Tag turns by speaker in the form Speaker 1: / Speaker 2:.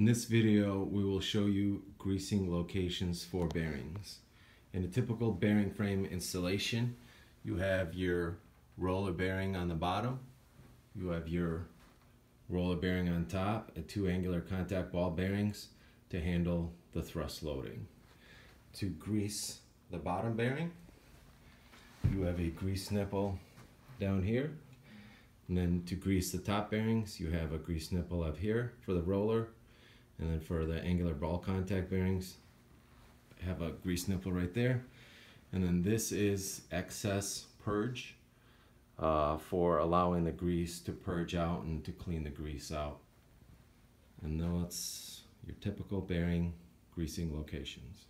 Speaker 1: In this video, we will show you greasing locations for bearings. In a typical bearing frame installation, you have your roller bearing on the bottom, you have your roller bearing on top, and two angular contact ball bearings to handle the thrust loading. To grease the bottom bearing, you have a grease nipple down here. And then to grease the top bearings, you have a grease nipple up here for the roller. And then for the angular ball contact bearings, I have a grease nipple right there. And then this is excess purge uh, for allowing the grease to purge out and to clean the grease out. And it's your typical bearing greasing locations.